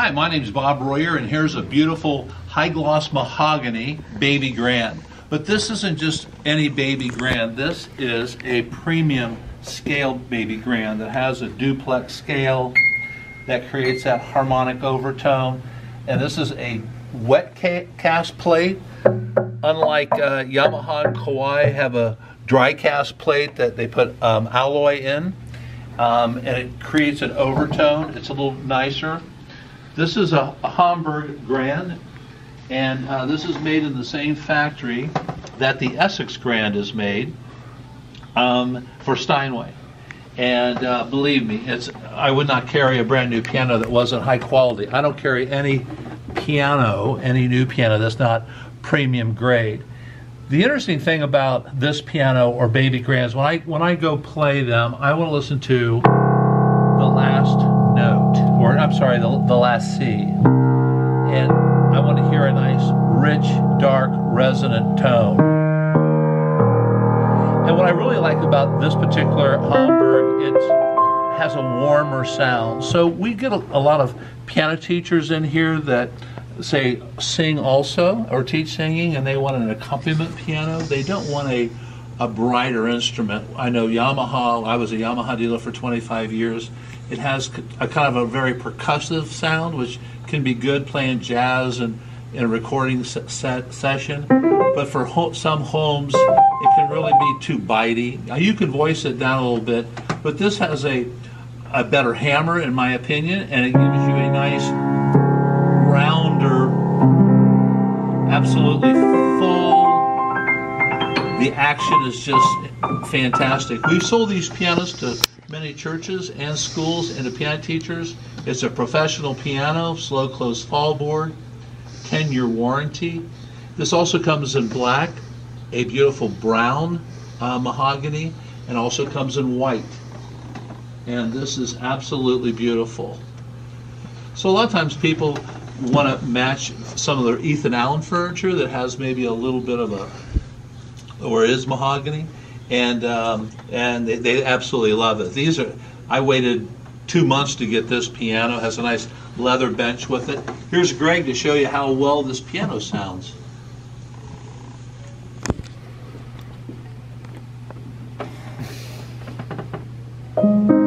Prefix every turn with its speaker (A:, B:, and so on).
A: Hi, my name is Bob Royer, and here's a beautiful high gloss mahogany baby grand. But this isn't just any baby grand. This is a premium scaled baby grand that has a duplex scale that creates that harmonic overtone. And this is a wet ca cast plate. Unlike uh, Yamaha and Kawai have a dry cast plate that they put um, alloy in. Um, and it creates an overtone. It's a little nicer. This is a, Hamburg Grand, and uh, this is made in the same factory that the Essex Grand is made um, for Steinway. And uh, believe me, it's I would not carry a brand new piano that wasn't high quality. I don't carry any piano, any new piano that's not premium grade. The interesting thing about this piano or baby grands, when I when I go play them, I want to listen to the last or I'm sorry, the, the last C, and I want to hear a nice, rich, dark, resonant tone. And what I really like about this particular Hamburg, it has a warmer sound. So we get a, a lot of piano teachers in here that say sing also or teach singing and they want an accompaniment piano. They don't want a a brighter instrument. I know Yamaha, I was a Yamaha dealer for 25 years. It has a kind of a very percussive sound, which can be good playing jazz and in a recording session. But for ho some homes, it can really be too bitey. Now, you can voice it down a little bit, but this has a, a better hammer, in my opinion, and it gives you a nice rounder, absolutely full. The action is just fantastic. We've sold these pianos to many churches and schools and piano teachers. It's a professional piano, slow close fall board, 10 year warranty. This also comes in black, a beautiful brown uh, mahogany, and also comes in white. And this is absolutely beautiful. So a lot of times people want to match some of their Ethan Allen furniture that has maybe a little bit of a, or is mahogany, and um, and they, they, absolutely love it. These are I waited two months to get this piano. It has a nice leather bench with it. Here's Greg to show you how well this piano sounds.